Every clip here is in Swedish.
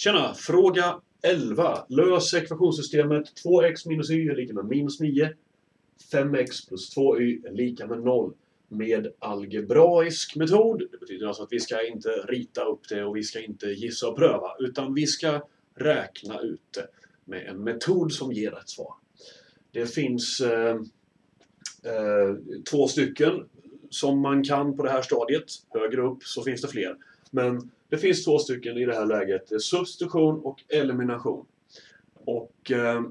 Tjena! Fråga 11. Lös ekvationssystemet 2x minus y är lika med minus 9. 5x plus 2y är lika med 0 med algebraisk metod. Det betyder alltså att vi ska inte rita upp det och vi ska inte gissa och pröva utan vi ska räkna ut det med en metod som ger ett svar. Det finns eh, eh, två stycken som man kan på det här stadiet. Högre upp så finns det fler. Men det finns två stycken i det här läget. Det är substitution och elimination. Och eh,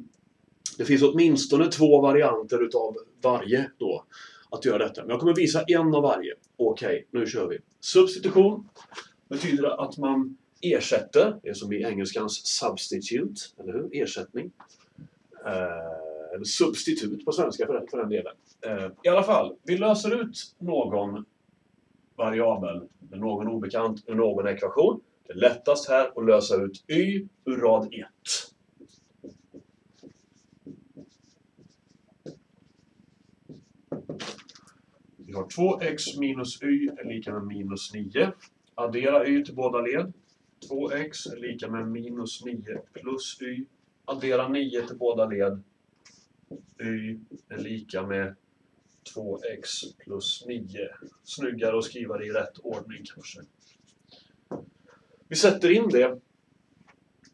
det finns åtminstone två varianter utav varje då att göra detta. Men jag kommer visa en av varje. Okej, nu kör vi. Substitution betyder att man ersätter, det är som i engelskans substitute, eller hur? Ersättning. Eh, eller substitut på svenska för den, för den delen. Eh, I alla fall, vi löser ut någon variabel med någon obekant ur någon ekvation. Det är lättast här att lösa ut y ur rad 1. Vi har 2x minus y är lika med minus 9. Addera y till båda led. 2x är lika med minus 9 plus y. Addera 9 till båda led. y är lika med 2x plus 9. Snyggare att skriva det i rätt ordning kanske. Vi sätter in det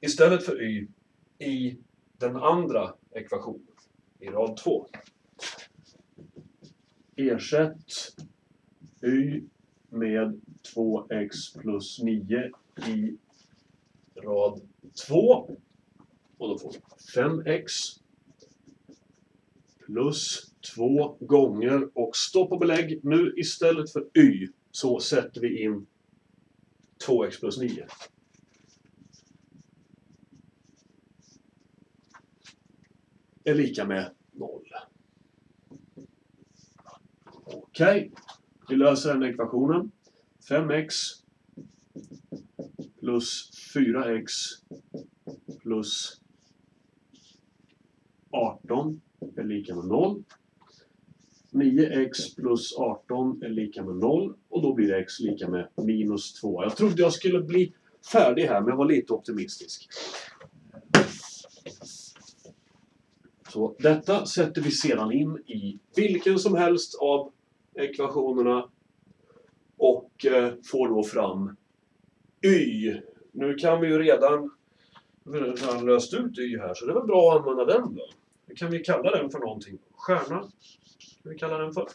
istället för y i den andra ekvationen, i rad 2. Ersätt y med 2x plus 9 i rad 2. Och då får vi 5x plus två gånger och stopp och belägg. Nu istället för y så sätter vi in 2x plus 9. är lika med 0. Okej, vi löser den ekvationen. 5x plus 4x plus 18 är lika med 0. 9x plus 18 är lika med 0 och då blir x lika med minus 2. Jag trodde jag skulle bli färdig här men jag var lite optimistisk. Så detta sätter vi sedan in i vilken som helst av ekvationerna och eh, får då fram y. Nu kan vi ju redan, redan löst ut y här så det är väl bra att använda den då. Kan vi kalla den för någonting? Stjärna? Ska vi kalla den för?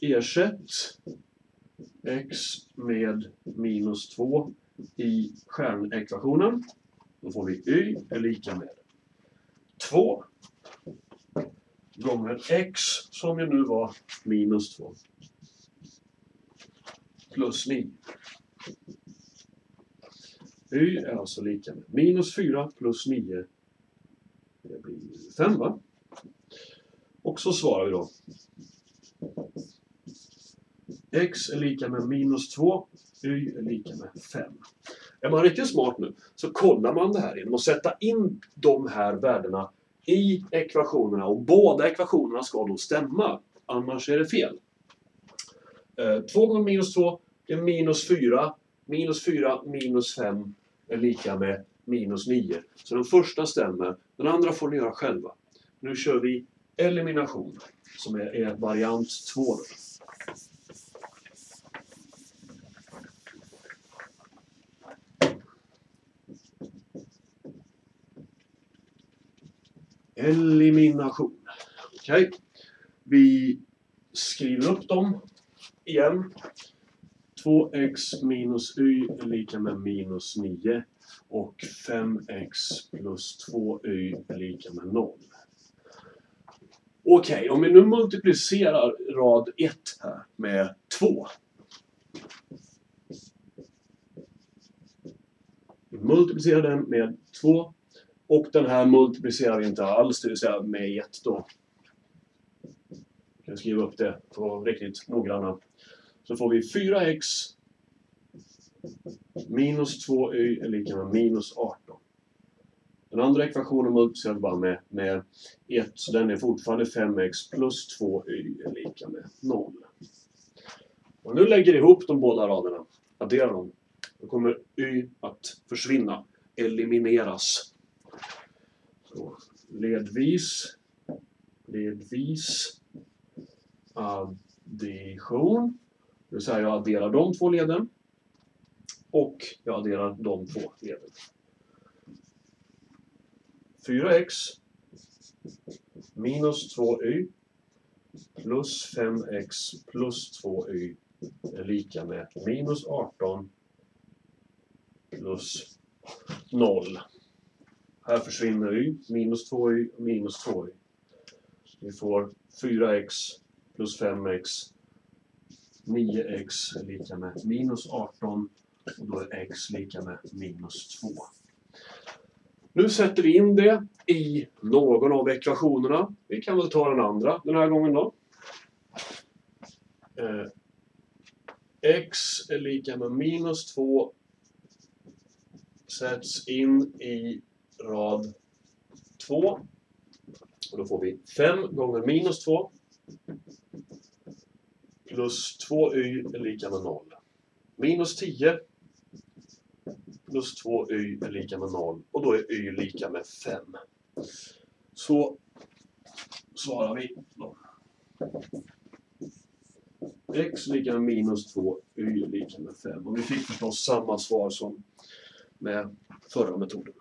Ersätt x med minus 2 i stjärnekvationen. Då får vi y är lika med 2 gånger x som ju nu var minus 2 plus 9. y är alltså lika med minus 4 plus 9. Det blir 5 va? Och så svarar vi då. x är lika med minus 2, y är lika med 5. Är man riktigt smart nu så kollar man det här genom att sätta in de här värdena i ekvationerna och båda ekvationerna ska då stämma. Annars är det fel. Eh, 2 gånger minus 2 är minus 4. Minus 4 minus 5 är lika med minus 9. Så den första stämmer. Den andra får ni göra själva. Nu kör vi elimination som är, är variant 2. Elimination. Okej. Okay. Vi skriver upp dem igen. 2x minus y är lika med minus 9 och 5x plus 2y är lika med 0. Okej, okay, om vi nu multiplicerar rad 1 här med 2. Vi multiplicerar den med 2 och den här multiplicerar vi inte alls, det vill säga med 1 då. Jag kan skriva upp det för att vara riktigt noggranna. Så får vi 4x minus 2y är lika med minus 18. Den andra ekvationen multiplicerar bara med, med 1, så den är fortfarande 5x plus 2y är lika med 0. Och nu lägger ihop de båda raderna, adderar dem. Då kommer y att försvinna, elimineras. Så, ledvis, ledvis addition. Det vill säga jag adderar de två leden och jag adderar de två leden. 4x minus 2y plus 5x plus 2y är lika med minus 18 plus 0. Här försvinner y, minus 2y och minus 2y. Vi får 4x plus 5x 9x är lika med minus 18 och då är x lika med minus 2. Nu sätter vi in det i någon av ekvationerna. Vi kan väl ta den andra den här gången då. Eh, x är lika med minus 2 sätts in i rad 2. Och då får vi 5 gånger minus 2 plus 2y är lika med 0. Minus 10 plus 2y är lika med 0 och då är y lika med 5. Så svarar vi då. x lika med minus 2, y lika med 5. Och vi fick förstås samma svar som med förra metoden.